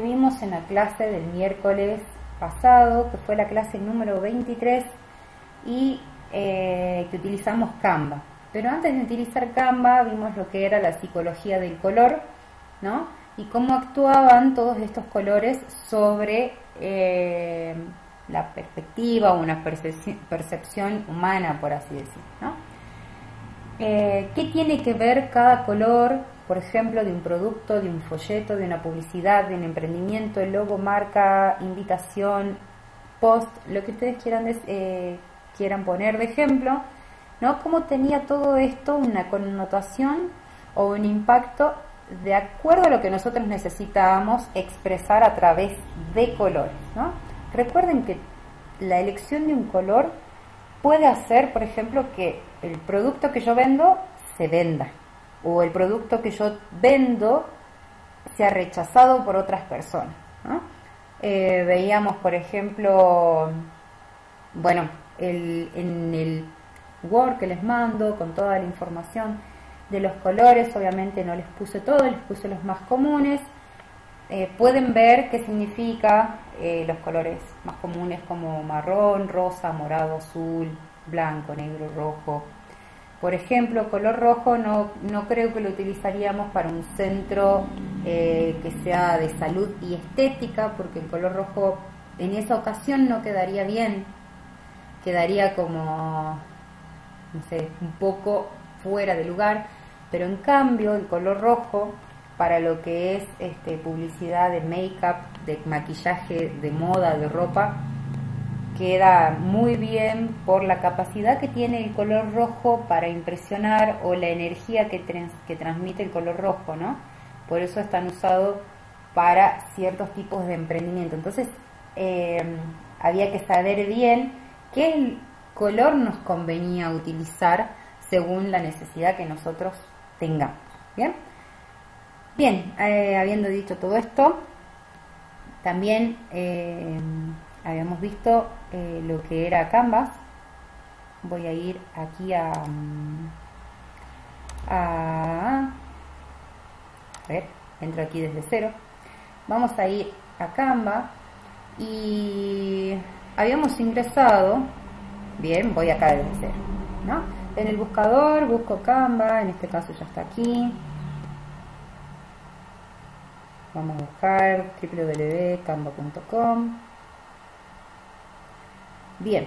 vimos en la clase del miércoles pasado, que fue la clase número 23, y eh, que utilizamos Canva. Pero antes de utilizar Canva vimos lo que era la psicología del color, ¿no? Y cómo actuaban todos estos colores sobre eh, la perspectiva o una percepción, humana, por así decir, ¿no? Eh, ¿Qué tiene que ver cada color, por ejemplo, de un producto, de un folleto, de una publicidad, de un emprendimiento, el logo, marca, invitación, post, lo que ustedes quieran, eh, quieran poner de ejemplo? ¿no? Cómo tenía todo esto una connotación o un impacto de acuerdo a lo que nosotros necesitábamos expresar a través de colores, ¿no? Recuerden que la elección de un color puede hacer, por ejemplo, que el producto que yo vendo se venda o el producto que yo vendo sea rechazado por otras personas. Eh, veíamos, por ejemplo, bueno, en el Word que les mando con toda la información de los colores, obviamente no les puse todo, les puse los más comunes. Eh, pueden ver qué significa eh, los colores más comunes como marrón, rosa, morado, azul, blanco, negro, rojo. Por ejemplo, color rojo no, no creo que lo utilizaríamos para un centro eh, que sea de salud y estética, porque el color rojo en esa ocasión no quedaría bien, quedaría como no sé, un poco fuera de lugar, pero en cambio el color rojo para lo que es este, publicidad de make-up, de maquillaje, de moda, de ropa, queda muy bien por la capacidad que tiene el color rojo para impresionar o la energía que, transmite el color rojo, ¿no? Por eso están usados para ciertos tipos de emprendimiento. Entonces, eh, había que saber bien qué color nos convenía utilizar según la necesidad que nosotros tengamos. Bien, bien eh, habiendo dicho todo esto, también eh, habíamos visto eh, lo que era Canvas. Voy a ir aquí a, a, a ver, entro aquí desde cero. Vamos a ir a Canva y habíamos ingresado Bien, voy acá desde cero. ¿no? En el buscador busco Canva, en este caso ya está aquí. Vamos a buscar www.canva.com. Bien,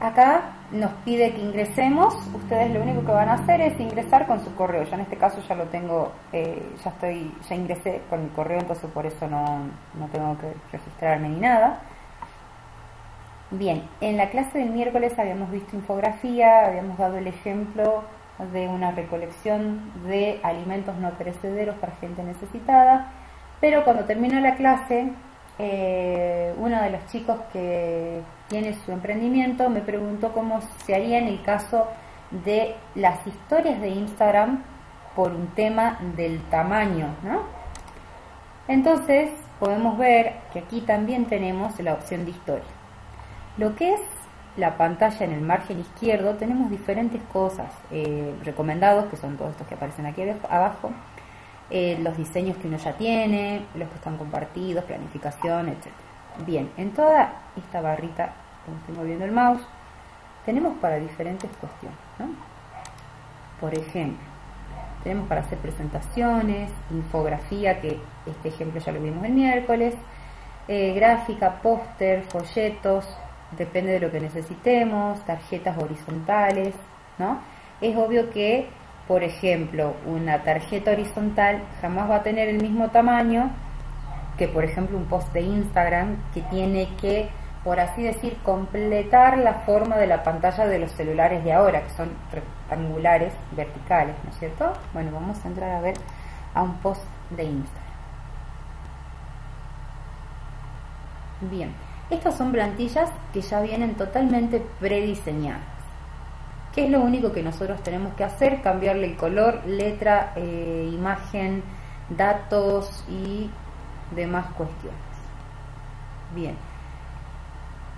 acá nos pide que ingresemos. Ustedes lo único que van a hacer es ingresar con su correo. Yo en este caso ya lo tengo, eh, ya estoy, ya ingresé con mi correo, entonces por eso no, no tengo que registrarme ni nada. Bien, en la clase del miércoles habíamos visto infografía, habíamos dado el ejemplo de una recolección de alimentos no perecederos para gente necesitada, pero cuando terminó la clase, eh, uno de los chicos que tiene su emprendimiento me preguntó cómo se haría en el caso de las historias de Instagram por un tema del tamaño, ¿no? Entonces podemos ver que aquí también tenemos la opción de historia. Lo que es la pantalla en el margen izquierdo tenemos diferentes cosas eh, recomendados, que son todos estos que aparecen aquí abajo, eh, los diseños que uno ya tiene, los que están compartidos, planificación, etc. Bien, en toda esta barrita, como estoy moviendo el mouse, tenemos para diferentes cuestiones. Por ejemplo, tenemos para hacer presentaciones, infografía, que este ejemplo ya lo vimos el miércoles, eh, gráfica, póster, folletos, depende de lo que necesitemos, tarjetas horizontales, ¿no? Es obvio que, por ejemplo, una tarjeta horizontal jamás va a tener el mismo tamaño que, por ejemplo, un post de Instagram que tiene que, por así decir, completar la forma de la pantalla de los celulares de ahora, que son rectangulares, verticales, ¿no es cierto? Bueno, vamos a entrar a ver a un post de Instagram. Bien. Estas son plantillas que ya vienen totalmente prediseñadas. ¿Qué es lo único que nosotros tenemos que hacer? Cambiarle el color, letra, eh, imagen, datos y demás cuestiones. Bien.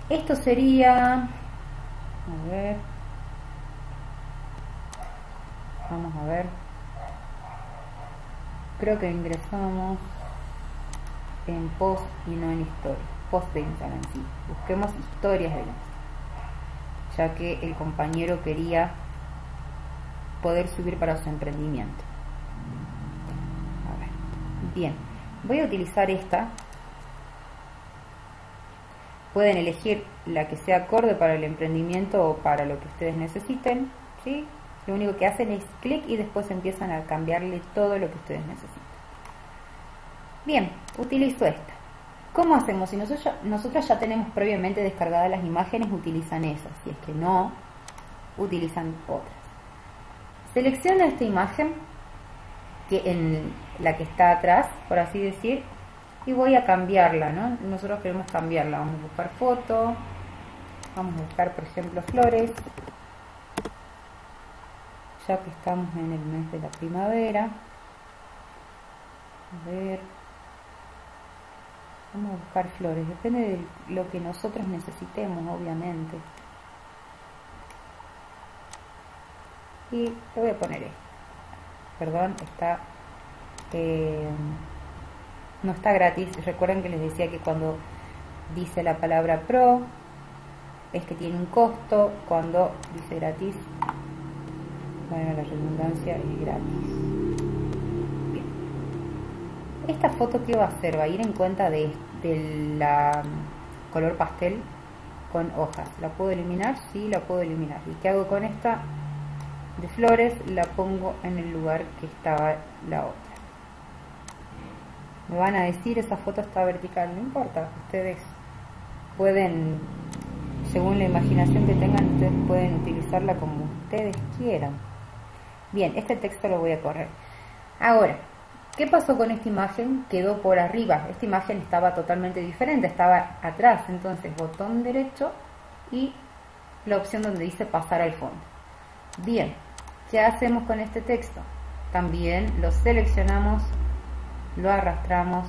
Esto sería... A ver. Vamos a ver. Creo que ingresamos. en post y no en historia. Post de Instagram, sí. Busquemos historias de Instagram. Ya que el compañero quería poder subir para su emprendimiento. A ver. Bien. Voy a utilizar esta. Pueden elegir la que sea acorde para el emprendimiento o para lo que ustedes necesiten. ¿sí? Lo único que hacen es clic y después empiezan a cambiarle todo lo que ustedes necesitan. Bien, utilizo esta. ¿Cómo hacemos? Si nosotros ya, nosotros ya tenemos previamente descargadas las imágenes, utilizan esas. Si es que no, utilizan otras. Selecciono esta imagen, en la que está atrás, por así decir, y voy a cambiarla, ¿no? Nosotros queremos cambiarla. Vamos a buscar foto, vamos a buscar, por ejemplo, flores, ya que estamos en el mes de la primavera. A ver. Vamos a buscar flores, depende de lo que nosotros necesitemos, obviamente. Y le voy a poner esto. Perdón, está... Eh, no está gratis. Recuerden que les decía que cuando dice la palabra pro es que tiene un costo. Cuando dice gratis, bueno, la redundancia es gratis. Bien. Esta foto que va a hacer va a ir en cuenta de, de la color pastel con hojas. ¿La puedo eliminar? Sí, la puedo eliminar. ¿Y qué hago con esta? De flores la pongo en el lugar que estaba la otra. Me van a decir esa foto está vertical, no importa, ustedes pueden, según la imaginación que tengan, ustedes pueden utilizarla como ustedes quieran. Bien, este texto lo voy a correr. Ahora, ¿qué pasó con esta imagen? Quedó por arriba. Esta imagen estaba totalmente diferente, estaba atrás. Entonces, botón derecho y la opción donde dice pasar al fondo. Bien, ¿qué hacemos con este texto? También lo seleccionamos, lo arrastramos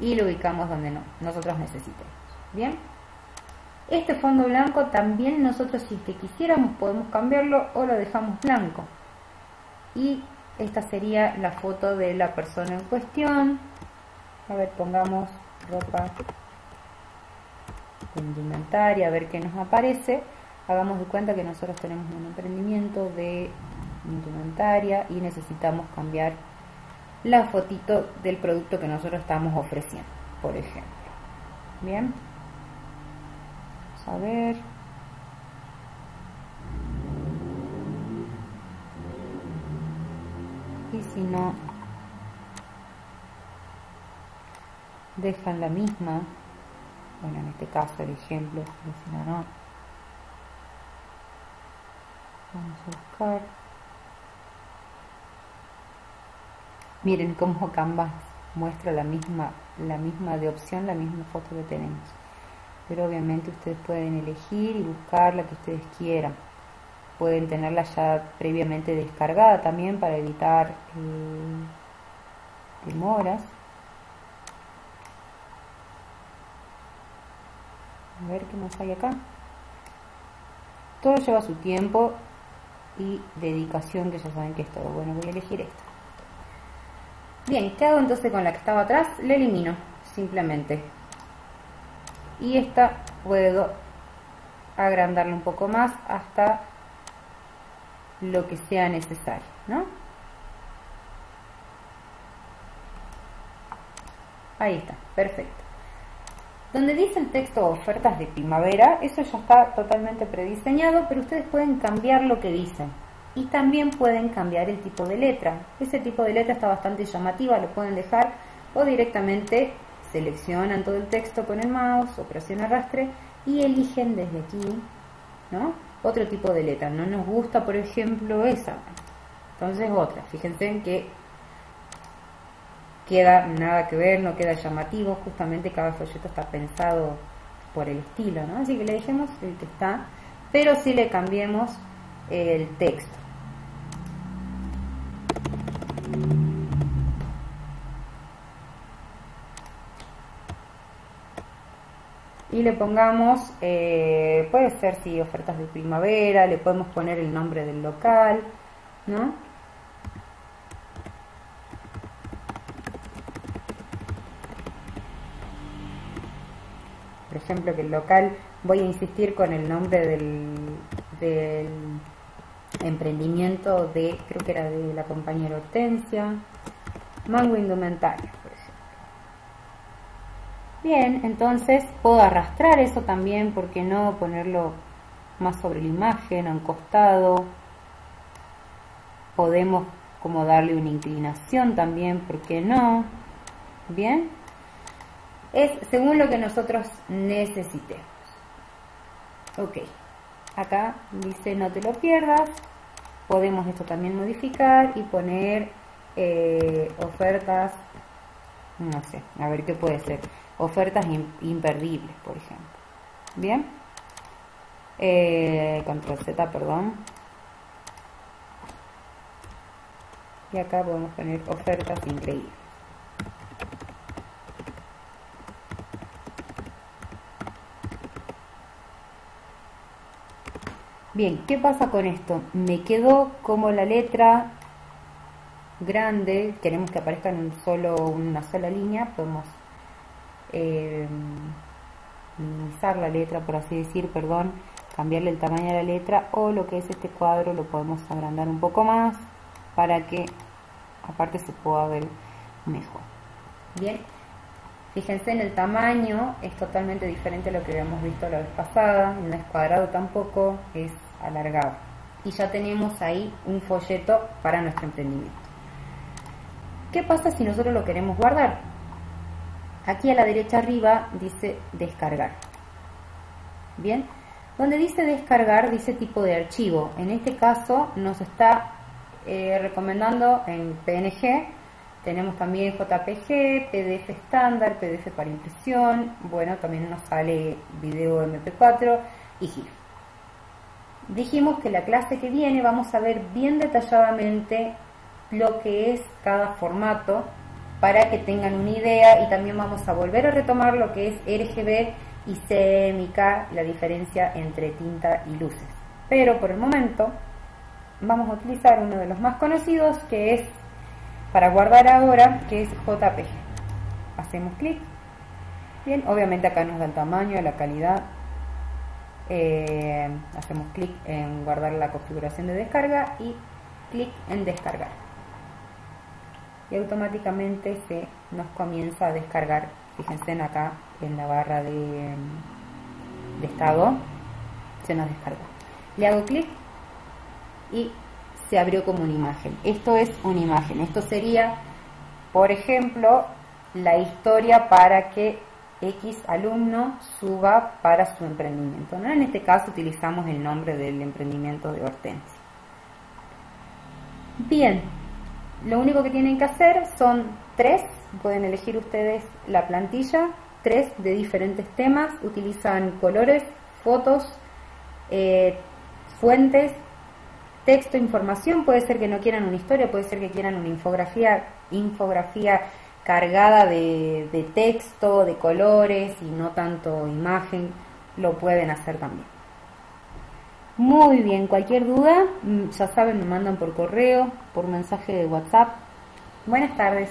y lo ubicamos donde no, nosotros necesitemos. Bien. Este fondo blanco también nosotros si que quisiéramos podemos cambiarlo o lo dejamos blanco. Y esta sería la foto de la persona en cuestión. A ver, pongamos ropa indumentaria, a ver qué nos aparece. Hagamos de cuenta que nosotros tenemos un emprendimiento de indumentaria y necesitamos cambiar la fotito del producto que nosotros estamos ofreciendo, por ejemplo. Bien a ver. Y si no, dejan la misma, bueno, en este caso el ejemplo, si no, no. Vamos a buscar. Miren cómo Canvas muestra la misma, la misma de opción, la misma foto que tenemos pero obviamente ustedes pueden elegir y buscar la que ustedes quieran. Pueden tenerla ya previamente descargada también para evitar eh, demoras. A ver qué más hay acá. Todo lleva su tiempo y dedicación, que ya saben que es todo. Bueno, voy a elegir esta. Bien, ¿qué hago entonces con la que estaba atrás? La elimino, simplemente y esta puedo agrandarla un poco más hasta lo que sea necesario, ¿no? Ahí está, perfecto. Donde dice el texto ofertas de primavera, eso ya está totalmente prediseñado, pero ustedes pueden cambiar lo que dicen. Y también pueden cambiar el tipo de letra. Ese tipo de letra está bastante llamativa, lo pueden dejar o directamente seleccionan todo el texto con el mouse o presionan arrastre y eligen desde aquí ¿no? otro tipo de letra. No nos gusta, por ejemplo, esa. Entonces otra. Fíjense en que queda nada que ver, no queda llamativo. Justamente cada folleto está pensado por el estilo, ¿no? Así que le dejemos el que está, pero si le cambiemos el texto. y le pongamos, eh, puede ser si ofertas de primavera, le podemos poner el nombre del local, ¿no? Por ejemplo, que el local, voy a insistir con el nombre del, emprendimiento de, creo que era de la compañera Hortensia, Mango Indumentaria, por ejemplo. Bien, entonces puedo arrastrar eso también, ¿por qué no? Ponerlo más sobre la imagen, a un costado. Podemos como darle una inclinación también, ¿por qué no? Bien. Es según lo que nosotros necesitemos. Ok. Acá dice no te lo pierdas. Podemos esto también modificar y poner eh, ofertas, no sé, a ver qué puede ser. Ofertas imperdibles, por ejemplo. Bien. Eh, control Z, perdón. Y acá podemos poner ofertas increíbles. Bien, ¿qué pasa con esto? Me quedó como la letra grande, queremos que aparezca en solo, una sola línea, podemos eh, minimizar la letra, por así decir, perdón, cambiarle el tamaño de la letra o lo que es este cuadro lo podemos agrandar un poco más para que aparte se pueda ver mejor. Bien, fíjense en el tamaño, es totalmente diferente a lo que habíamos visto la vez pasada, no es cuadrado tampoco, es alargado. Y ya tenemos ahí un folleto para nuestro emprendimiento. ¿Qué pasa si nosotros lo queremos guardar? Aquí a la derecha arriba dice descargar. Bien, donde dice descargar dice tipo de archivo. En este caso nos está eh, recomendando en PNG. Tenemos también JPG, PDF estándar, PDF para impresión. Bueno, también nos sale video MP4 y GIF. Dijimos que la clase que viene vamos a ver bien detalladamente lo que es cada formato para que tengan una idea y también vamos a volver a retomar lo que es RGB y CMYK, la diferencia entre tinta y luces. Pero por el momento vamos a utilizar uno de los más conocidos que es para guardar ahora, que es JPG. Hacemos clic. Bien, obviamente acá nos da el tamaño, la calidad. Eh, hacemos clic en guardar la configuración de descarga y clic en descargar. Y automáticamente se nos comienza a descargar. Fíjense en acá en la barra de, de estado se nos descargó. Le hago clic y se abrió como una imagen. Esto es una imagen. Esto sería, por ejemplo, la historia para que X alumno suba para su emprendimiento. ¿no? En este caso utilizamos el nombre del emprendimiento de Hortensia. Bien, lo único que tienen que hacer son tres, pueden elegir ustedes la plantilla, tres de diferentes temas, utilizan colores, fotos, eh, fuentes, texto, información, puede ser que no quieran una historia, puede ser que quieran una infografía, infografía cargada de, de texto, de colores y no tanto imagen, lo pueden hacer también. Muy bien, cualquier duda, mm, ya saben, me mandan por correo, por mensaje de WhatsApp. Buenas tardes.